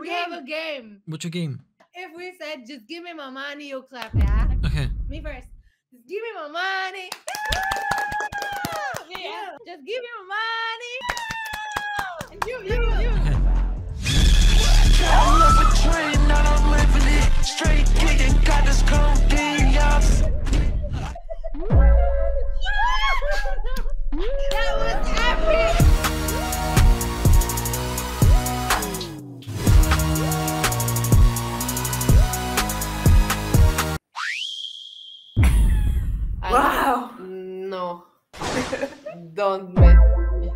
We have a game. What's your game? If we said just give me my money, you'll clap, yeah? Okay. Me first. Just give me my money. Yeah. Just give me my money. And you, you, you. Wow. No. Don't mess with me.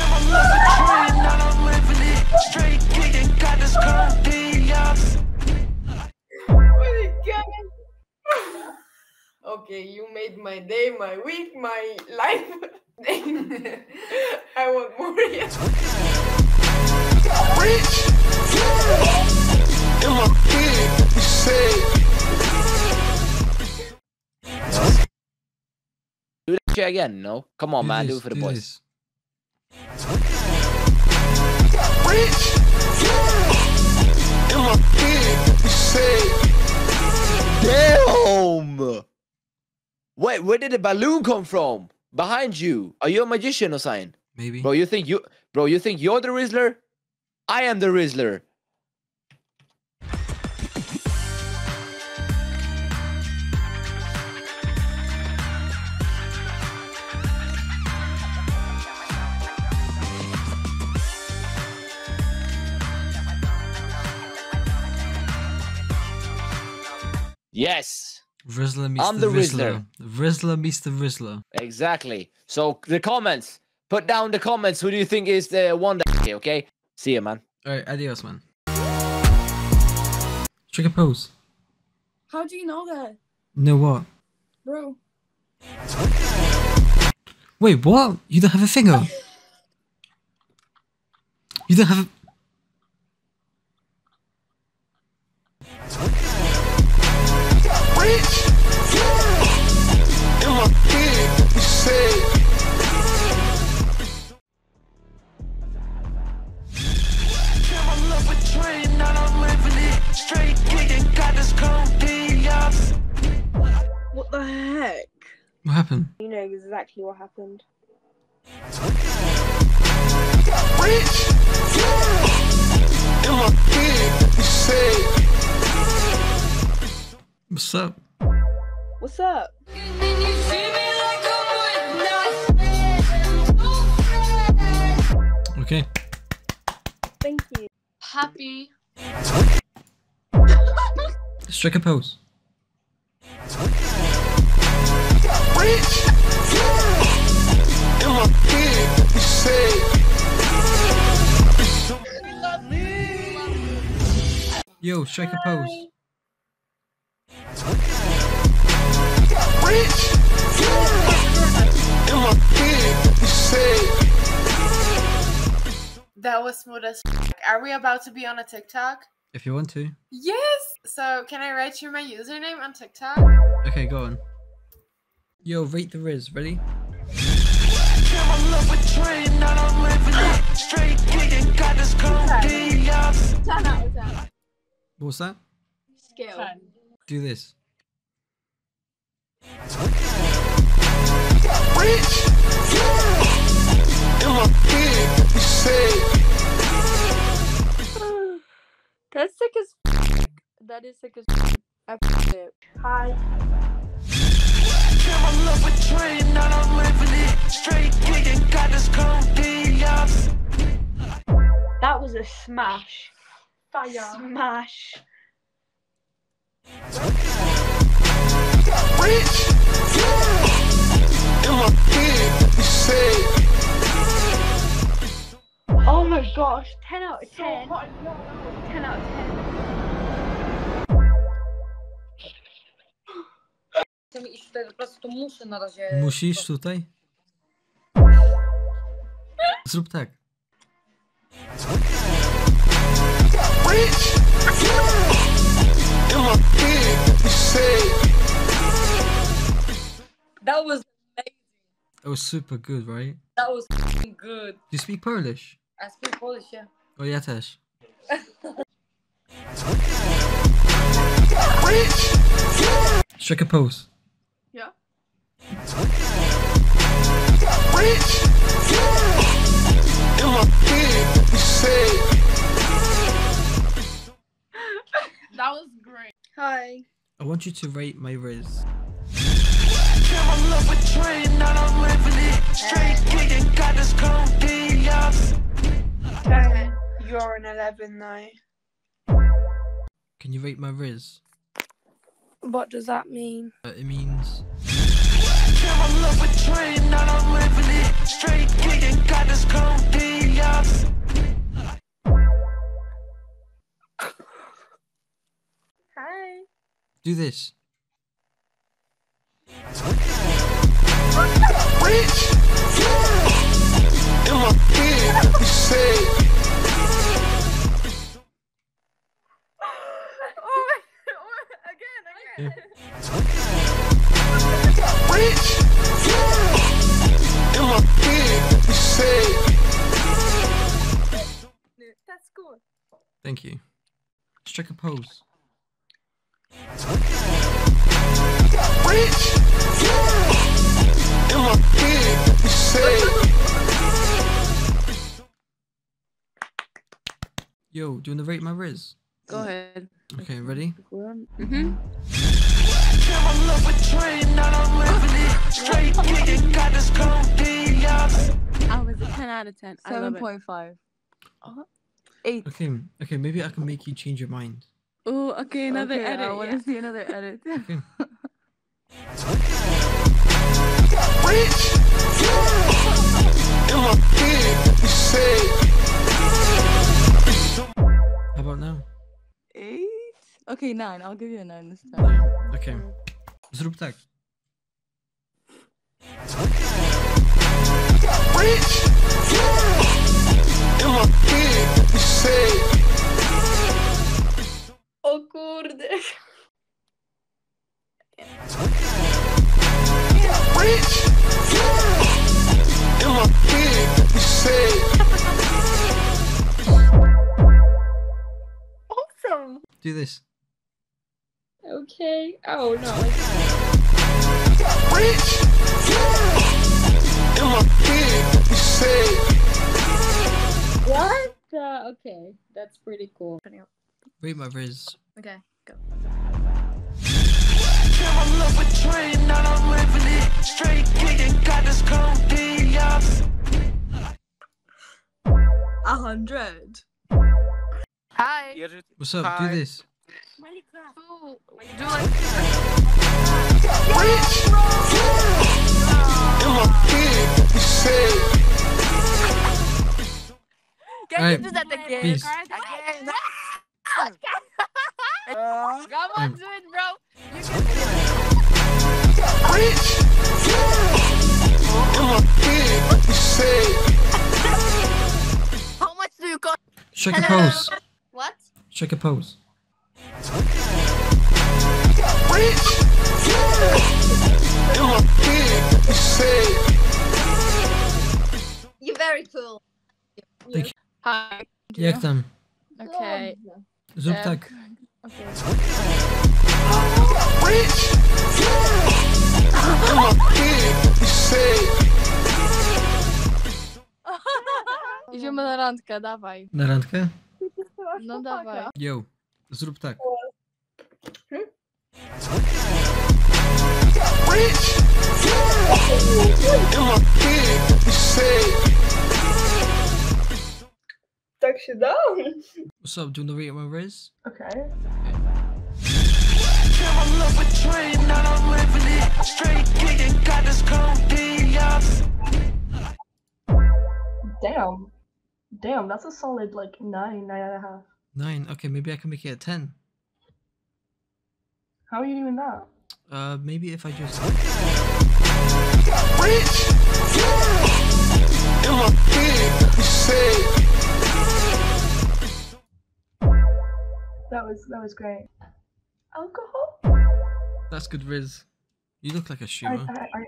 I'm love a train, now I'm living it. Straight kicking, got this confiance. My god. Okay, you made my day, my week, my life. I want more yet. Rich, in my bed, you say. Shit again, no? Come on, Do man. Do it for the boys. this. Rich, in my bed, you say. Damn! Wait, where did the balloon come from? Behind you? Are you a magician or something? Maybe. Bro, you think you bro, you think you're the Rizzler? I am the Rizzler. Yes, Rizzler meets I'm the, the Rizzler. Rizzler meets the Rizzler. exactly. So the comments, put down the comments. Who do you think is the one that okay? See you, man. Alright, adios, man. Trick a pose. How do you know that, No what? bro? Wait, what? You don't have a finger? You don't have a... confiance. What the heck? What happened? You know exactly what happened. Rich, in my bed, you say. What's up? What's up? Okay. Thank you. Happy. Strike a pose. Rich, in my bed, you say. Yo, strike a pose. Rich, in my bed, you say. That was smooth as Are we about to be on a TikTok? If you want to. Yes. So can I write you my username on TikTok? Okay, go on. Yo, rate the Rizz. Ready? I'm love a train, now I'm living it. Straight kicking, got this confiance. 10 out of 10. What's that? Skill. Do this. Rich, in my bed, you say. That's sick as f- That is sick as f- I f- it. Hi. I'm love a train, now I'm living it. Straight kicking, got this confiance. That was a smash. Fire. Smash. Rich, in my bed, you say. My gosh. 10 out of 10. 10 out of 10. Chcę mi iść tutaj, po prostu muszę na razie. Musisz tutaj? Zrób tak. Rich, in my bed, you say. That was That was super good, right? That was good. Do you speak Polish? I speak Polish, yeah. Oh ja też. Strike a pose. Yeah. In my head, you say, That was great. Hi. I want you to rate my Rizz. An 11 now. Can you rate my Rizz? What does that mean? Uh, it means Fell in love with train, now I'm living it. Straight kicking, got this cold D, yeah. Hi. do this. Rich. In my head, you say, again, again. rich. In you say, That's good. Thank you. Strike a pose. rich. In my head, you say, Yo, do you want to rate my Rizz? Go ahead. Okay, ready? Mm-hmm. Fell in love with train, now I'm living it. Straight kicking, got this cold D, yeah. I was a 10 out of 10. I love Seven it. point five. Eight. Okay, okay, maybe I can make you change your mind. Oh, okay, another Okay, edit. I want yeah. to see another edit. Okay. Rich. In my head, you say, How about now? Eight. Okay, nine. I'll give you a nine this time. Okay. Zrób tak. rich. You O kurde. Do this. Okay. Oh no. rich. In my head, you say, What? Uh, okay, that's pretty cool. Rate my Rizz. Okay, go. fell in love with train, now I'm living it. Straight kicking, got this cold D, yeah. A hundred. Hi. What's up? Do this. Ooh, do like Rich. In my head, you say, Can Alright, you do that again? peace. Again. Come on, do it, bro. You can do it. rich. In my head, say, How much do you cost? Strike a Hello? pose. What? Strike a pose. rich. In my head, you say, You're very cool. Thank you. Hi. Jak tam? Okay. Zrób Um, tak. Okay. rich. In my head, you say, Idziemy na randkę, dawaj. Na randkę? No dawaj. Yo, zrób tak. rich. In my head, you say, Tak się da? What's up? Do you want to rate my Rizz? Okay. fell in love with train, now I'm living it. Straight kicking, got this cold D, yeah. Damn. Damn, that's a solid like nine, nine and a half. Nine. Okay, maybe I can make it a ten. How are you doing that? Uh, maybe if I just. rich. In my you say, That was that was great. Alcohol? That's good Rizz. You look like a streamer. I,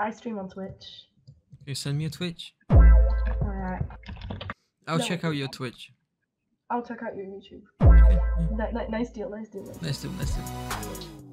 I, I stream on Twitch. You send me a Twitch. I'll No. check out your Twitch. I'll check out your YouTube. Okay. ni- nice deal, nice deal. Nice deal. Nice to.